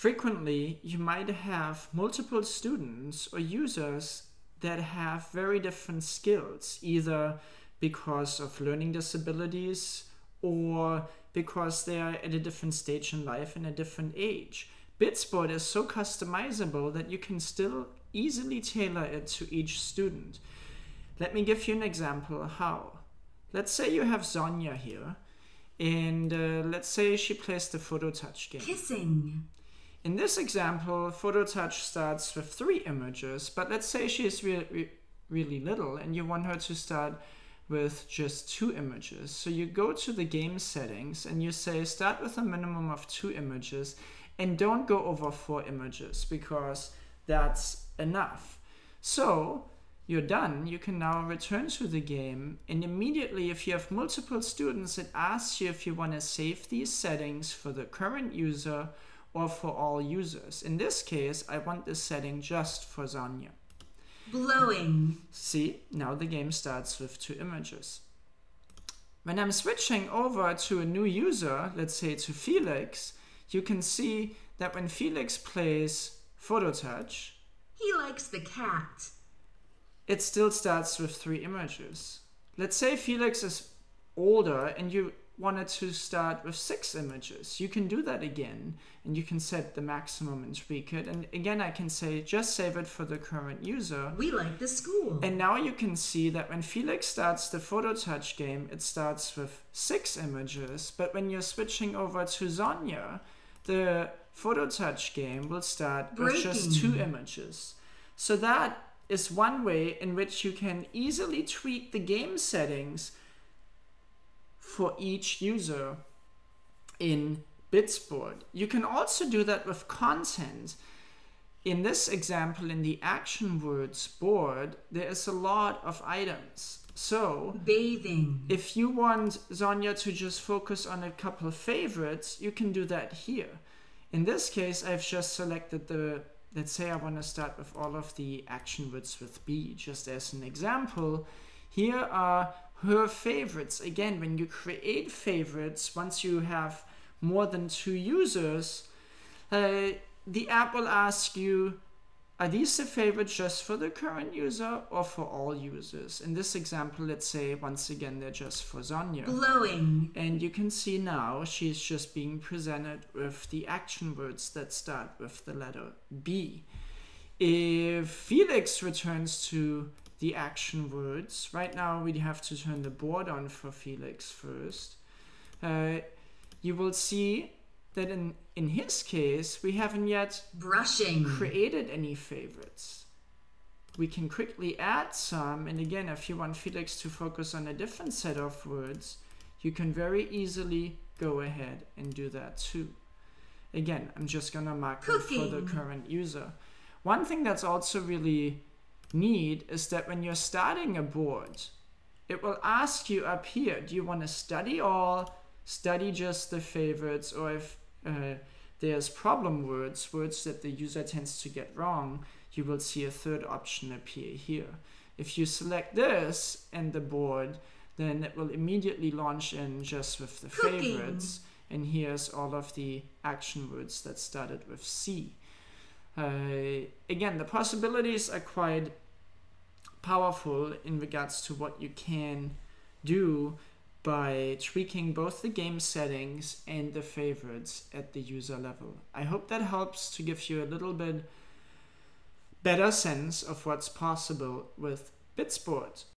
frequently you might have multiple students or users that have very different skills, either because of learning disabilities or because they are at a different stage in life and a different age. Bitsboard is so customizable that you can still easily tailor it to each student. Let me give you an example how. Let's say you have Zonia here, and uh, let's say she plays the photo touch game. Kissing. In this example, photo touch starts with three images, but let's say she's re re really little and you want her to start with just two images. So you go to the game settings and you say start with a minimum of two images and don't go over four images because that's enough. So you're done, you can now return to the game and immediately if you have multiple students it asks you if you want to save these settings for the current user or for all users. In this case, I want this setting just for Zonia. Blowing. See, now the game starts with two images. When I'm switching over to a new user, let's say to Felix, you can see that when Felix plays Photo Touch, he likes the cat. It still starts with three images. Let's say Felix is older and you wanted to start with six images, you can do that again and you can set the maximum and tweak it. And again, I can say just save it for the current user. We like the school. And now you can see that when Felix starts the photo touch game, it starts with six images. But when you're switching over to Zonia, the photo touch game will start Breaking. with just two images. So that is one way in which you can easily tweak the game settings for each user in Bitsboard. You can also do that with content. In this example, in the action words board, there is a lot of items. So, bathing. If you want Zonia to just focus on a couple of favorites, you can do that here. In this case, I've just selected the, let's say I want to start with all of the action words with B, just as an example. Here are her favorites. Again, when you create favorites, once you have more than two users, uh, the app will ask you, are these the favorites just for the current user or for all users? In this example, let's say once again, they're just for Zonia. Glowing. And you can see now she's just being presented with the action words that start with the letter B. If Felix returns to the action words. Right now we have to turn the board on for Felix first. Uh, you will see that in, in his case, we haven't yet brushing created any favorites. We can quickly add some, and again, if you want Felix to focus on a different set of words, you can very easily go ahead and do that too. Again, I'm just gonna mark it for the current user. One thing that's also really need is that when you're starting a board, it will ask you up here, do you want to study all, study just the favorites, or if uh, there's problem words, words that the user tends to get wrong, you will see a third option appear here. If you select this and the board, then it will immediately launch in just with the Cooking. favorites. And here's all of the action words that started with C. Uh, again, the possibilities are quite powerful in regards to what you can do by tweaking both the game settings and the favorites at the user level. I hope that helps to give you a little bit better sense of what's possible with Bitsboard.